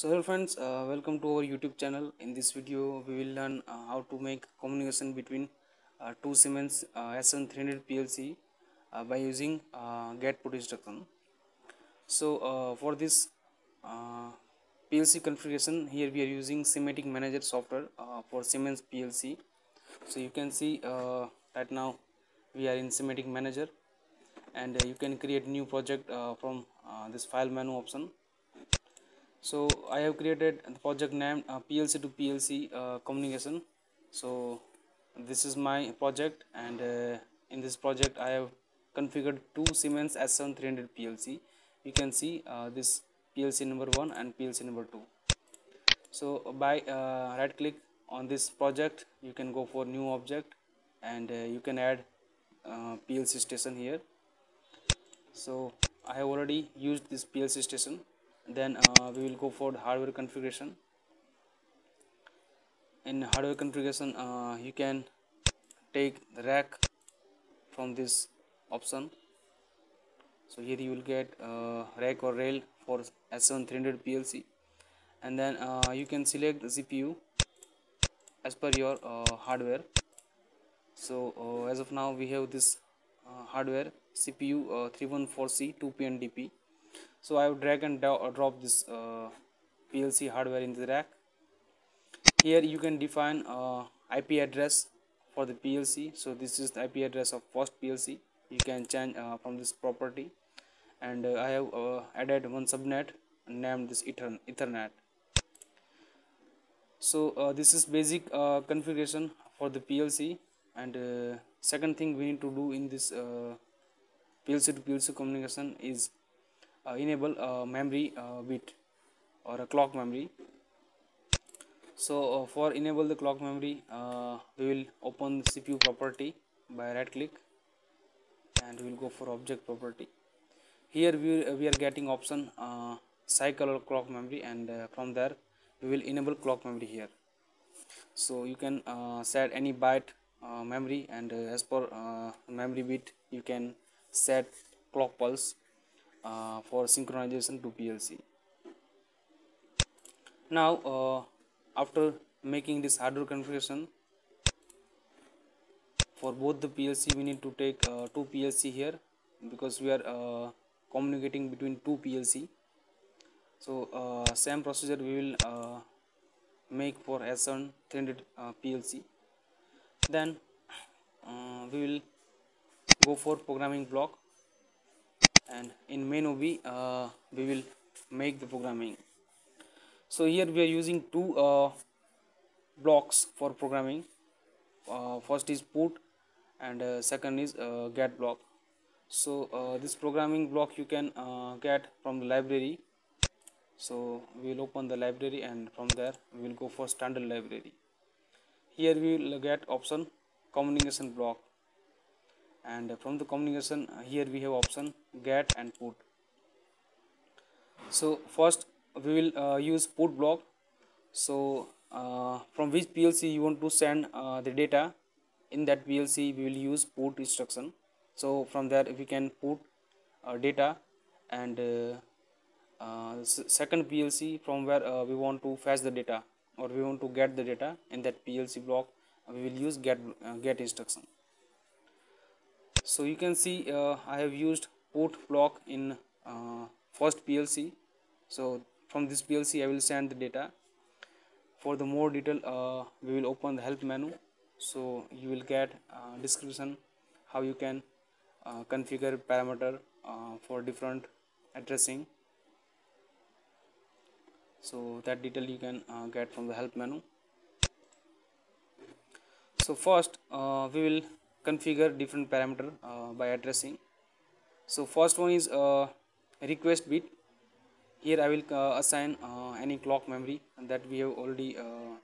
so hello friends uh, welcome to our youtube channel. In this video we will learn uh, how to make communication between uh, two siemens uh, S7300 plc uh, by using uh, get put instruction so for this plc configuration here we are using SIMATIC Manager software for siemens plc so you can see right now we are in SIMATIC Manager. And you can create new project from this file menu option so I have created the project named uh, PLC to PLC uh, communication. So this is my project and uh, in this project I have configured two Siemens S7300 PLC you can see uh, this PLC number 1 and PLC number 2 so by uh, right click on this project you can go for new object and uh, you can add PLC station here. So I have already used this PLC station then uh, we will go for hardware configuration. In hardware configuration uh, you can take the rack from this option. So here you will get uh, rack or rail for S7300 PLC and then uh, you can select CPU as per your uh, hardware. So uh, as of now we have this hardware CPU 314C 2PNDP so I have drag and drop this uh, PLC hardware in the rack. Here you can define uh, IP address for the PLC so this is the IP address of first PLC you can change uh, from this property. And uh, I have uh, added one subnet named this ethernet. So uh, this is basic configuration for the PLC and second thing we need to do in this PLC to PLC communication is uh, enable a memory uh, bit or a clock memory. So uh, for enable the clock memory we will open the CPU property by right click and we will go for object property. Here we, we are getting option uh, cycle or clock memory and uh, from there we will enable clock memory here. So you can uh, set any byte memory and as per memory bit you can set clock pulse uh, for synchronization to PLC. Now uh, after making this hardware configuration for both the PLC we need to take uh, two PLC here because we are uh, communicating between two PLC. So uh, same procedure we will uh, make for S7 300 PLC. Then we will go for programming block and in main OB uh, we will make the programming. So here we are using two uh, blocks for programming. Uh, first is put and uh, second is uh, get block. So uh, this programming block you can get from the library. So we will open the library and from there we will go for standard library. Here we will get option communication block and from the communication uh, here we have option get and put. So first we will uh, use put block. So uh, from which PLC you want to send uh, the data. In that PLC we will use put instruction. So from there we can put uh, data. And uh, second PLC from where we want to fetch the data or we want to get the data. In that PLC block we will use get get instruction so you can see uh, I have used put block in uh, first PLC so from this PLC I will send the data. For the more detail uh, we will open the help menu. So you will get uh, description how you can uh, configure parameter uh, for different addressing. So that detail you can get from the help menu. So first we will configure different parameter uh, by addressing. So first one is uh, request bit. Here I will uh, assign uh, any clock memory that we have already uh,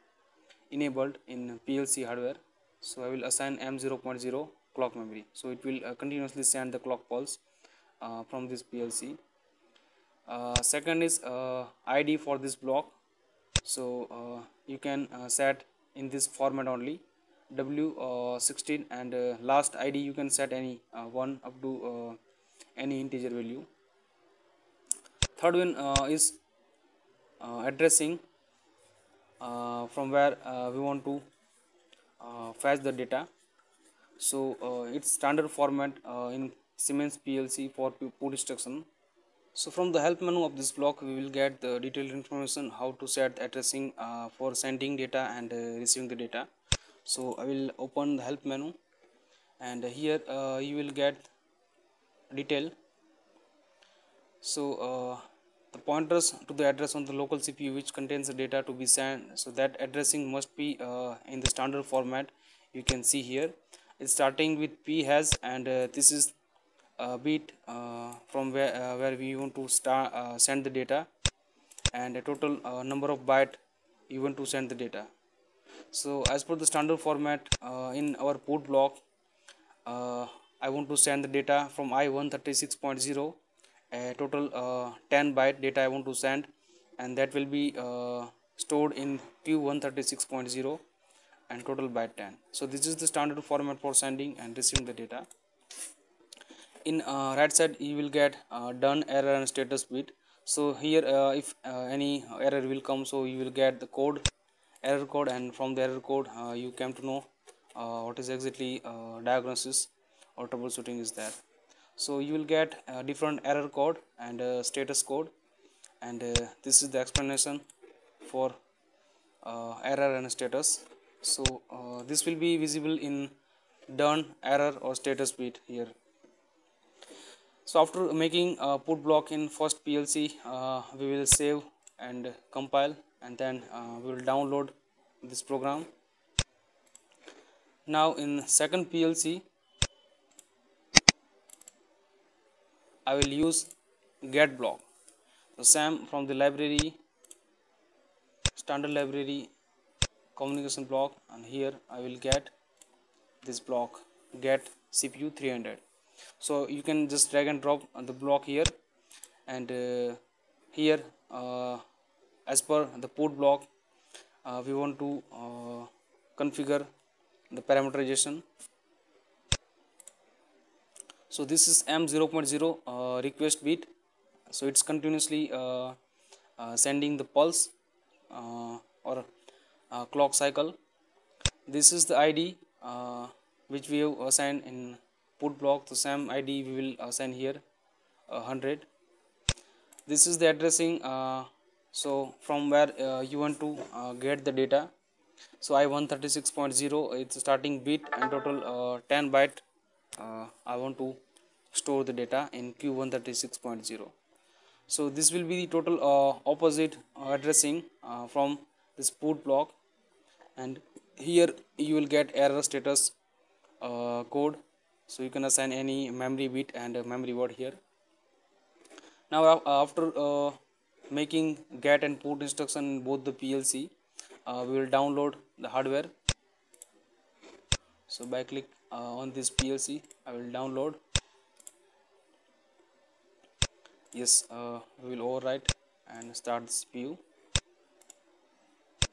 enabled in PLC hardware. So I will assign M0.0 clock memory. So it will uh, continuously send the clock pulse from this PLC second is ID for this block. So you can set in this format only w16 uh, and uh, last id you can set any uh, one up to any integer value. Third one is uh, addressing uh, from where uh, we want to uh, fetch the data. So uh, it's standard format in Siemens PLC for put instruction. So from the help menu of this block we will get the detailed information how to set addressing uh, for sending data and uh, receiving the data so I will open the help menu and here uh, you will get detail. So the pointers to the address on the local CPU which contains the data to be sent. So that addressing must be uh, in the standard format you can see here. It's starting with p has and uh, this is a bit uh, from where uh, where we want to start uh, send the data and a total uh, number of byte you want to send the data so as per the standard format in our put block I want to send the data from i136.0 a total uh, 10 byte data I want to send and that will be uh, stored in Q136.0 and total byte 10 so this is the standard format for sending and receiving the data. In uh, right side you will get uh, done error and status bit. So here uh, if uh, any error will come so you will get the code error code and from the error code you came to know what is exactly diagnosis or troubleshooting is there. So you will get different error code and status code. And uh, this is the explanation for uh, error and status. So uh, this will be visible in done error or status bit here. So after making a put block in first PLC uh, we will save and compile and then uh, we will download this program. Now in second PLC I will use get block the same from the library standard library communication block and here I will get this block get CPU 300 so you can just drag and drop the block here and uh, here uh, as per the put block uh, we want to uh, configure the parameterization. So this is m0.0 uh, request bit. So it's continuously uh, uh, sending the pulse uh, or uh, clock cycle. This is the id uh, which we have assigned in put block. The same id we will assign here 100 this is the addressing so from where you want to get the data. So i136.0 it's starting bit and total 10 byte I want to store the data in q136.0 so this will be the total uh, opposite uh, addressing uh, from this put block. And here you will get error status uh, code. So you can assign any memory bit and memory word here. Now after uh, making get and put instruction in both the PLC uh, we will download the hardware. So by click on this PLC I will download. Yes uh, we will overwrite and start the CPU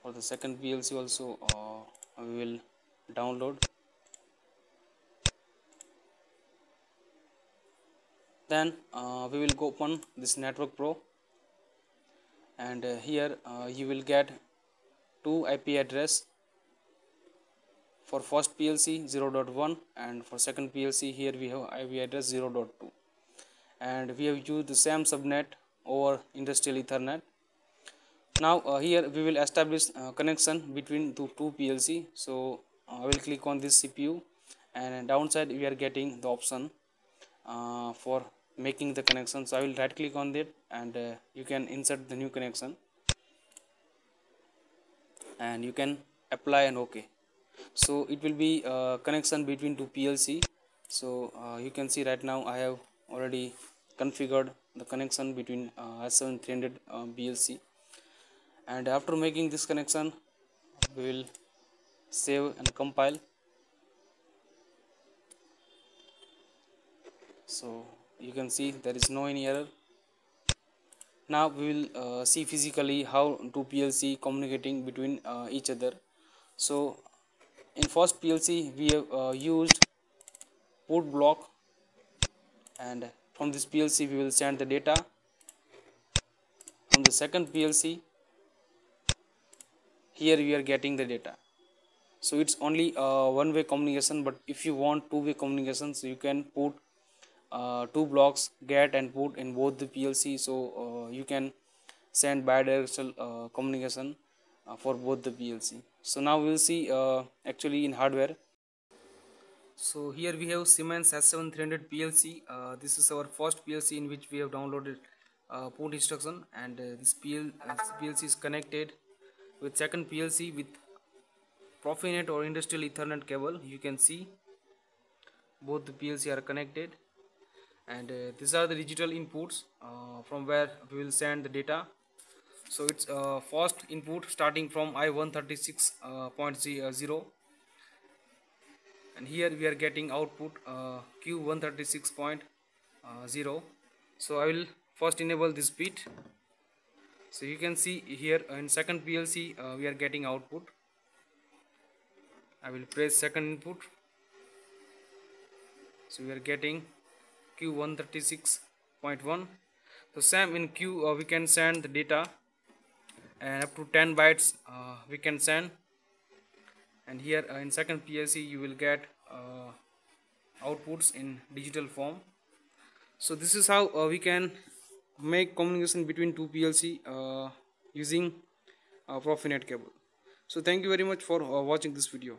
for the second PLC also uh, we will download. Then uh, we will go open this network pro and uh, here uh, you will get two IP address for first PLC 0.1 and for second PLC here we have IP address 0.2 and we have used the same subnet over industrial ethernet. Now uh, here we will establish uh, connection between the two PLC so I will click on this CPU and downside we are getting the option for making the connection. So I will right click on it and uh, you can insert the new connection. And you can apply and ok. So it will be a uh, connection between two PLC so you can see right now I have already configured the connection between uh, S7300 uh, PLC and after making this connection we will save and compile. So you can see there is no any error. Now we will uh, see physically how two PLC communicating between uh, each other. So in first PLC we have uh, used put block and from this PLC we will send the data. From the second PLC here we are getting the data. So it's only uh, one way communication but if you want two way communications you can put two blocks get and put in both the PLC so uh, you can send bidirectional uh, communication uh, for both the PLC so now we'll see uh, actually in hardware. So here we have Siemens S7300 PLC this is our first PLC in which we have downloaded put instruction. And this, PL, this PLC is connected with second PLC with Profinet or industrial ethernet cable. You can see both the PLC are connected and uh, these are the digital inputs uh, from where we will send the data. So it's uh, first input starting from I136.0 uh, and here we are getting output uh, Q136.0 so I will first enable this bit. So you can see here in second PLC uh, we are getting output. I will press second input. So we are getting Q136.1 so same in Q uh, we can send the data and up to 10 bytes uh, we can send. And here uh, in second PLC you will get uh, outputs in digital form. So this is how uh, we can make communication between two PLC uh, using Profinet cable. So thank you very much for watching this video